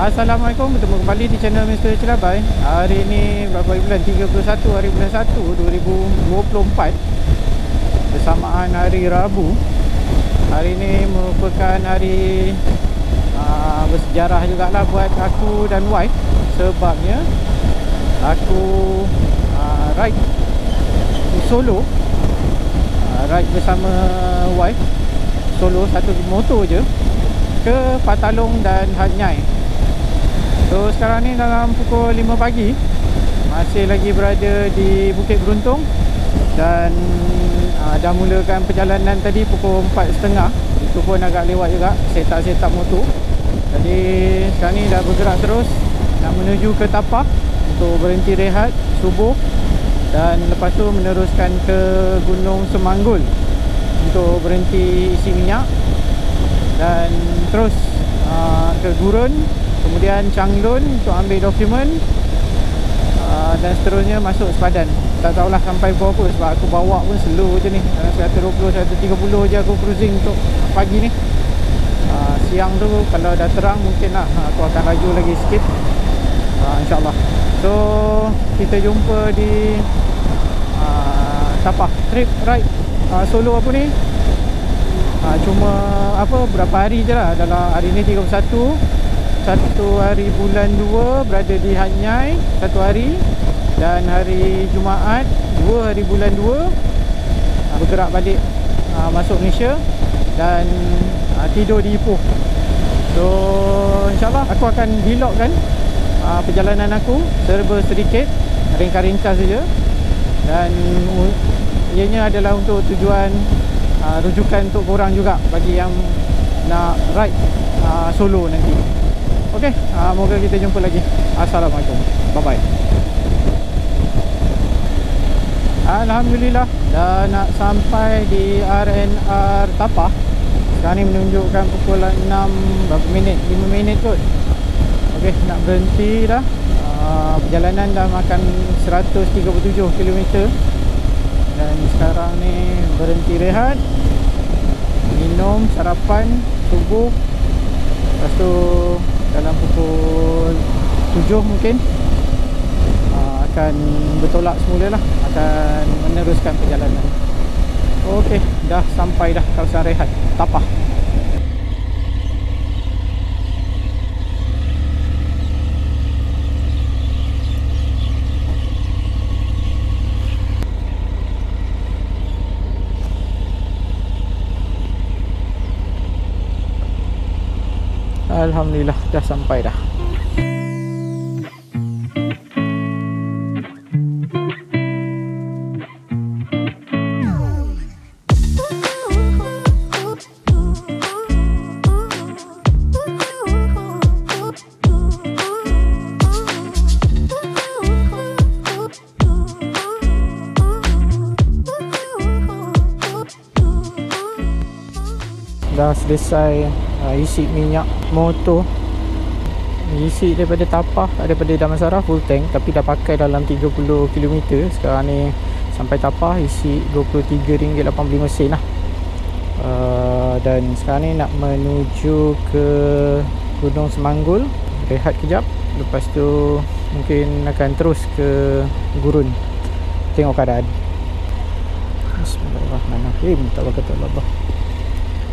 Assalamualaikum Bertemu kembali di channel Mr. Celabai. Hari ini berapa bulan? 31 hari bulan 1 2024 Bersamaan hari Rabu. Hari ini merupakan hari uh, Bersejarah jugalah buat aku dan wife. Sebabnya Aku uh, ride Solo. Uh, Ride bersama wife Solo satu motor je Ke Patalong dan Hatnyai So sekarang ni dalam pukul 5 pagi Masih lagi berada di Bukit Beruntung Dan uh, dah mulakan perjalanan tadi pukul 4.30 Itu pun agak lewat juga Setup-setup motor Jadi sekarang ni dah bergerak terus. Nak menuju ke Tapah Untuk berhenti rehat subuh Dan lepas tu meneruskan ke Gunung Semanggul Untuk berhenti isi minyak Dan terus uh, ke Gurun Kemudian Changlun untuk ambil dokumen uh, Dan seterusnya masuk sepadan. Tak tahulah sampai berapa sebab aku bawa pun slow je ni. Dalam 120, 130 je aku cruising untuk pagi ni uh, Siang tu kalau dah terang mungkin lah aku akan laju lagi sikit. Uh, InsyaAllah. So kita jumpa di uh, Tapah trip ride uh, solo aku ni? Uh, Cuma apa berapa hari je lah. Dalam hari ni 31 satu hari bulan 2 berada di Hanyai satu hari. Dan hari Jumaat dua hari bulan 2 ah, bergerak balik uh, masuk Malaysia. Dan uh, tidur di Ipoh so insyaAllah aku akan vlogkan uh, perjalanan aku serba sedikit ringkas-ringkas saja dan ianya adalah untuk tujuan uh, rujukan untuk korang juga bagi yang nak ride uh, solo nanti Okey, uh, moga kita jumpa lagi. Assalamualaikum. Bye bye. Alhamdulillah dah nak sampai di RNR Tapah. Sekarang ni menunjukkan pukul 6 berapa minit? 5 minit kot. Okey, nak berhenti dah. Uh, perjalanan dah makan 137 km. Dan sekarang ni berhenti rehat. Minum sarapan subuh. Lepas tu dalam pukul 7 mungkin uh, akan bertolak semula lah akan meneruskan perjalanan ok dah sampai dah kawasan rehat. Tapah Alhamdulillah dah sampai dah dah selesai uh, isi minyak motor. Isi daripada tapah daripada Damansara full tank. Tapi dah pakai dalam 30 km sekarang ni sampai tapah isi RM23.85 lah. Uh, dan sekarang ni nak menuju ke Gunung Semanggul. Rehat kejap. Lepas tu mungkin akan terus ke Gurun. Tengok keadaan. Bismillahirrahmanirrahim. Tawakkalullah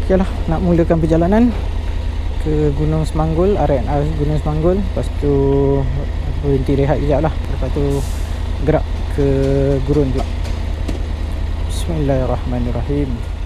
Ok lah nak mulakan perjalanan ke Gunung Semanggul RNR Gunung Semanggul. Lepas tu berhenti rehat kejap lah. Lepas tu gerak ke Gurun pula. Bismillahirrahmanirrahim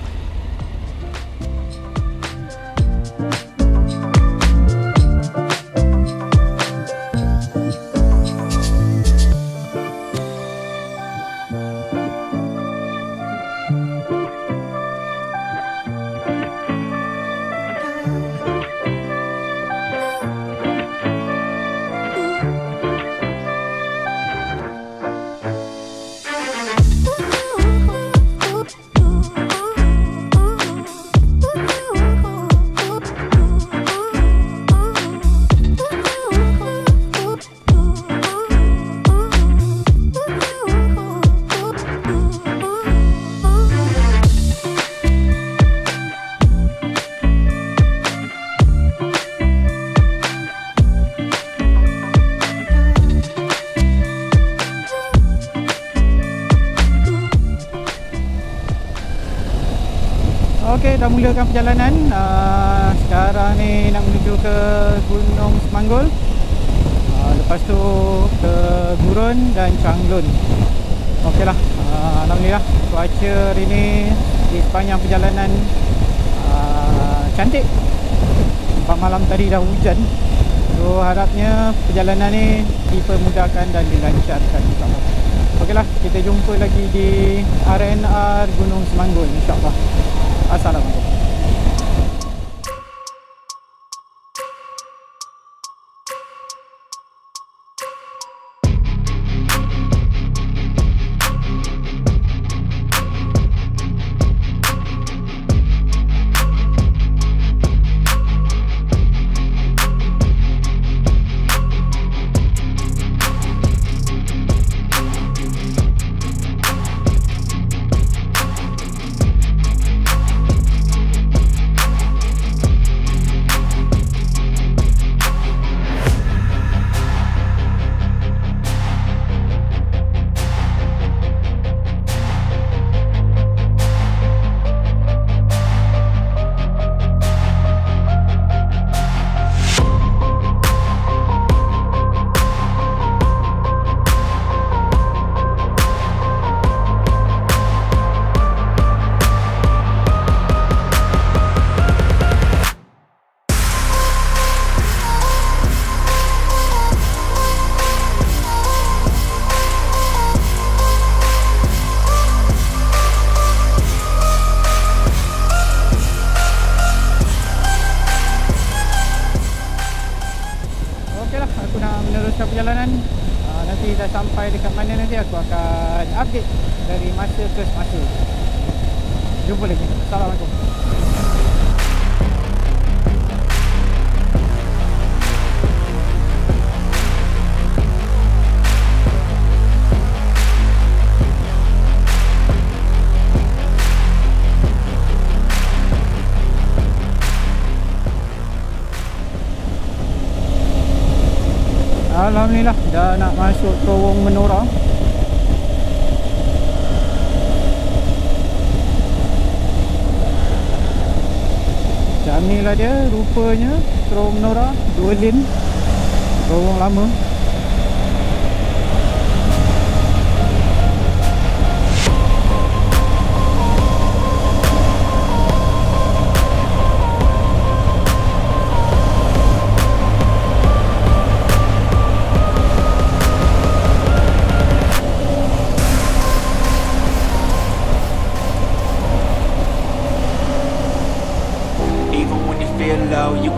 mulakan perjalanan uh, Sekarang ni nak menuju ke Gunung Semanggul. Uh, Lepas tu ke Gurun dan Changlun. Okey lah. Uh, Alhamdulillah Cuaca hari ni Di sepanjang perjalanan uh, Cantik. Empat malam tadi dah hujan. So harapnya perjalanan ni Dipermudahkan dan dilancarkan InsyaAllah. Okeylah kita jumpa lagi di RNR Gunung Semanggul InsyaAllah. Assalamualaikum Alhamdulillah dah nak masuk terowong menora. Macam ni lah dia rupanya terowong menora dua lane terowong lama.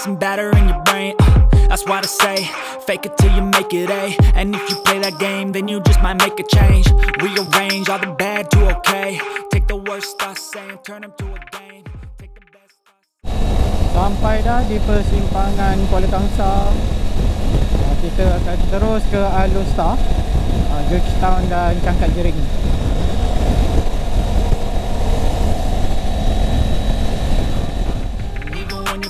some batter in your brain. Uh, That's why I say, fake it till you make it A. And if you play that game, then you just might make a change. Rearrange all the bad to okay. Take the worst thoughts saying, turn them to a game. Take the best thoughts. Sampai dah di persimpangan Kuala uh, Kita akan terus ke uh, Georgetown dan Cangkat Jering Even when you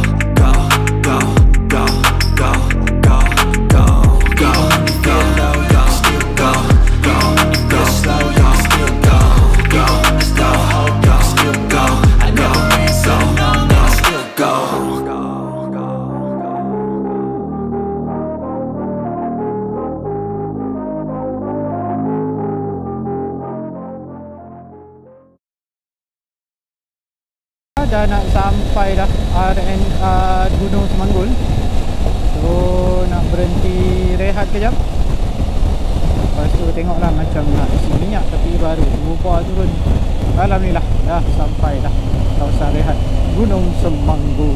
Dah nak sampai dah RN uh, Gunung Semanggul. So nak berhenti rehat kejap Lepas tu tengoklah macam nak isi minyak Tapi baru berubah turun. Alhamdulillah dah sampai dah Kawasan rehat Gunung Semanggul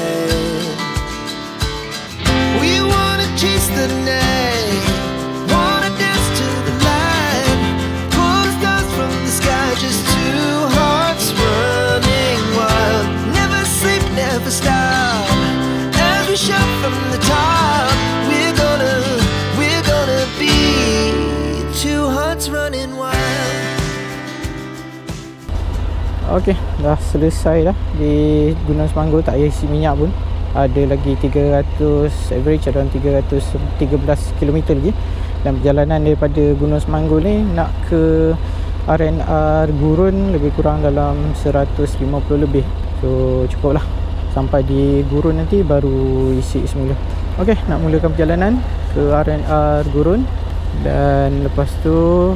Okey, dah selesai dah. Di Gunung Semanggul tak payah isi minyak pun. Ada lagi 300 average around 313 km lagi. Dan perjalanan daripada Gunung Semanggul ni nak ke RNR Gurun lebih kurang dalam 150 lebih. So cukup lah. Sampai di Gurun nanti baru isi semula. Okey, nak mulakan perjalanan ke RNR Gurun dan lepas tu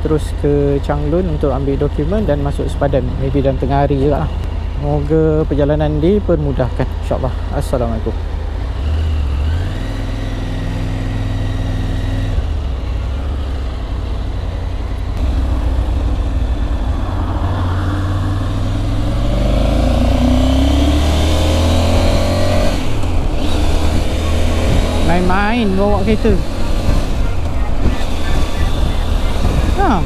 terus ke Changlun untuk ambil dokumen dan masuk sepadan maybe dalam tengah hari juga lah Semoga perjalanan dipermudahkan InsyaAllah Assalamualaikum Main-main bawa kereta Ha.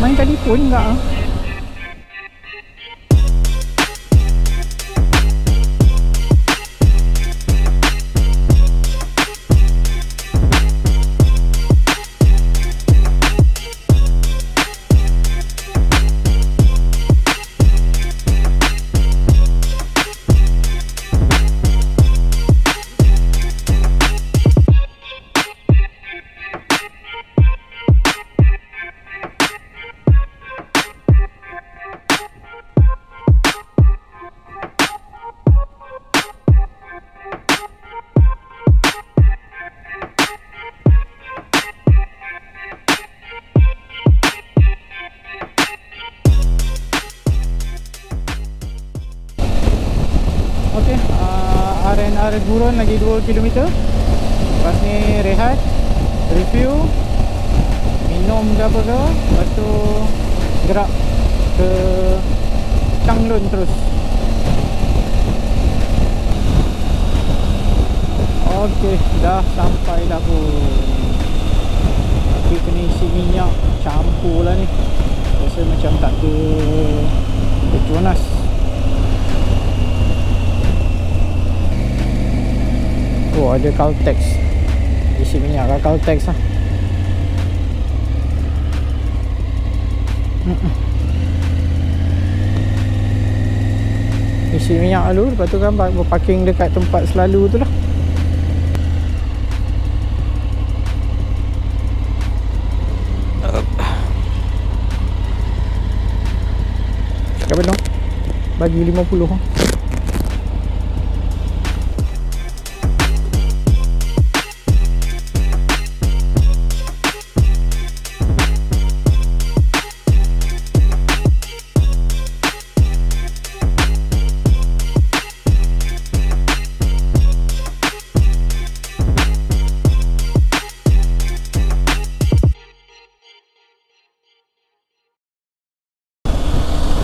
Main telefon enggak ah? RNR Gurun lagi 2 km. Lepas ni rehat, review, minum ke apa ke, lepas tu gerak ke Changlun terus. Okey, dah sampai dah pun. Tapi kena isi minyak campur lah ni. Rasa macam tak ada Petronas. Oh ada Caltex. Isi minyak lah Caltex lah. Isi minyak dulu Lepas tu kan berparking dekat tempat selalu tu lah. Cakap benar Bagi 50 Cakap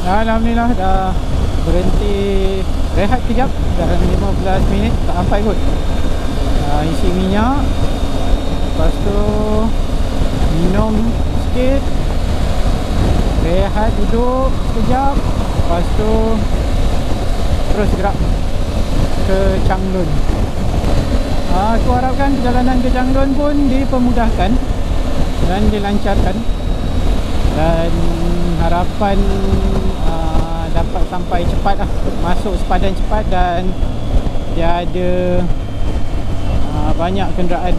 Alhamdulillah dah berhenti rehat kejap. Dalam 15 minit tak sampai kot. Uh, isi minyak. Lepas tu minum sikit. Rehat duduk sekejap. Lepas tu terus gerak ke Changlun. Uh, aku harapkan perjalanan ke Changlun pun dipermudahkan dan dilancarkan. Dan harapan sampai cepat lah. Masuk sepadan cepat dan dia ada uh, banyak kenderaan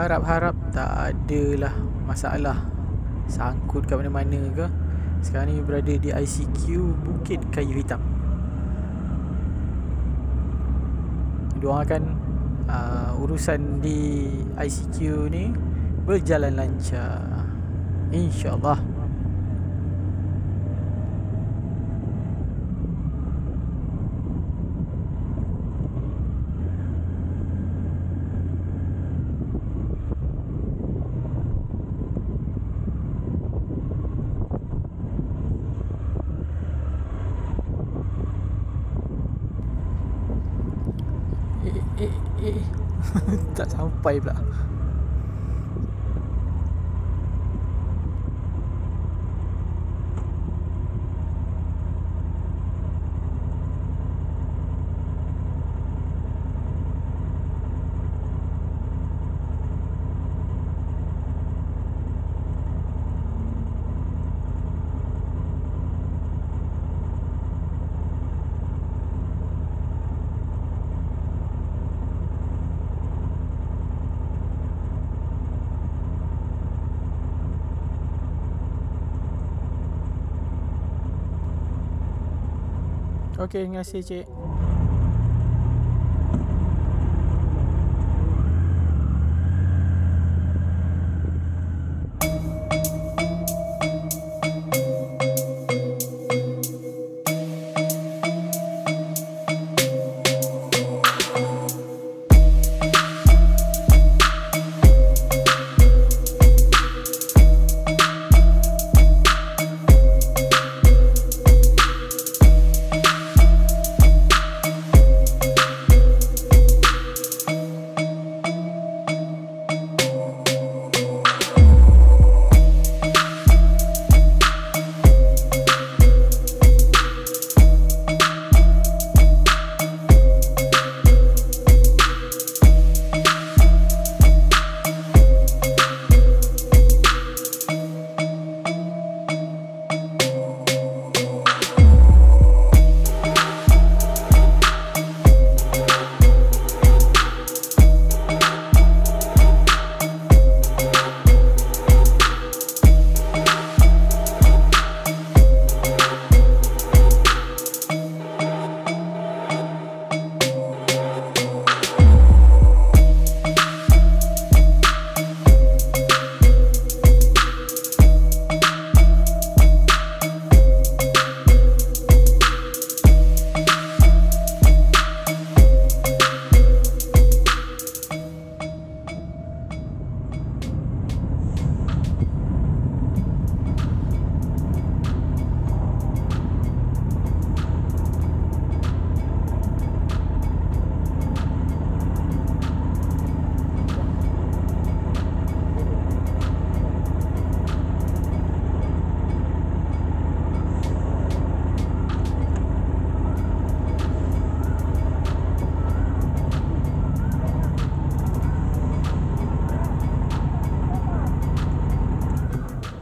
Harap-harap tak adalah masalah Sangkut kat mana-mana ke. Sekarang ni berada di ICQ Bukit Kayu Hitam. Doakan uh, urusan di ICQ ni Berjalan lancar. InsyaAllah tak Okey, terima kasih cik